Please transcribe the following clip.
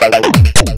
Bye-bye.